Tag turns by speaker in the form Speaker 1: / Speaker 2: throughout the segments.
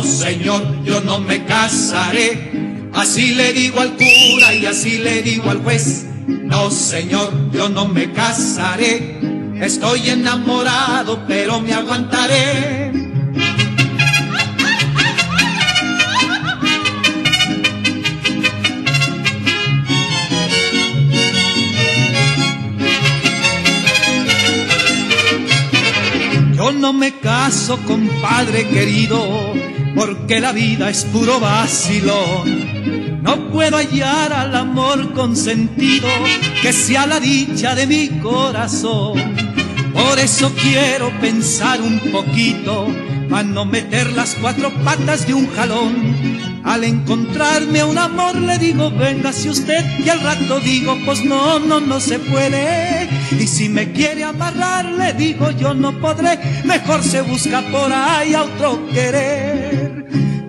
Speaker 1: No, señor, yo no me casaré. Así le digo al cura y así le digo al juez. No, señor, yo no me casaré. Estoy enamorado, pero me aguantaré. Yo no me caso, compadre querido, porque la vida es puro vacilón. No puedo hallar al amor consentido que sea la dicha de mi corazón. Por eso quiero pensar un poquito, para no meter las cuatro patas de un jalón. Al encontrarme un amor le digo, venga si usted, y al rato digo, pues no, no, no se puede. Y si me quiere amarrar, le digo, yo no podré, mejor se busca por ahí a otro querer.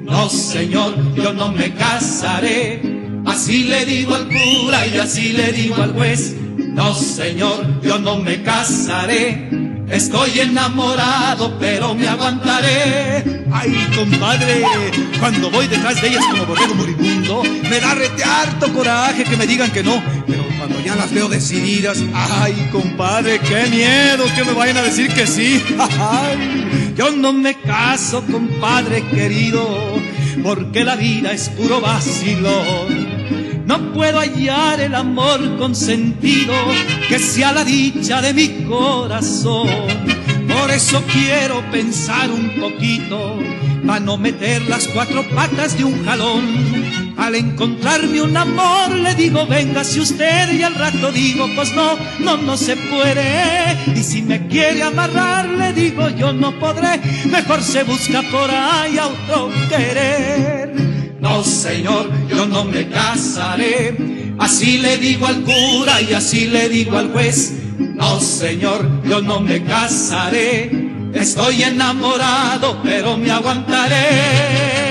Speaker 1: No, señor, yo no me casaré. Así le digo al cura y así le digo al juez. No, señor, yo no me casaré. Estoy enamorado, pero me aguantaré.
Speaker 2: Ay, compadre, cuando voy detrás de ellas como borrego moribundo, me da rete harto coraje que me digan que no. Pero cuando ya las veo decididas, ay, compadre, qué miedo que me vayan a decir que sí. Ay,
Speaker 1: no me caso, compadre querido, porque la vida es puro vacilón. No puedo hallar el amor consentido que sea la dicha de mi corazón. Por eso quiero pensar un poquito, para no meter las cuatro patas de un jalón. Al encontrarme un amor le digo, venga si usted y al rato digo, pues no, no, no se puede. Y si me quiere amarrar le digo, yo no podré, mejor se busca por ahí a otro querer. No, señor, yo no me casaré. Así le digo al cura y así le digo al juez. No, señor, yo no me casaré. Estoy enamorado, pero me aguantaré.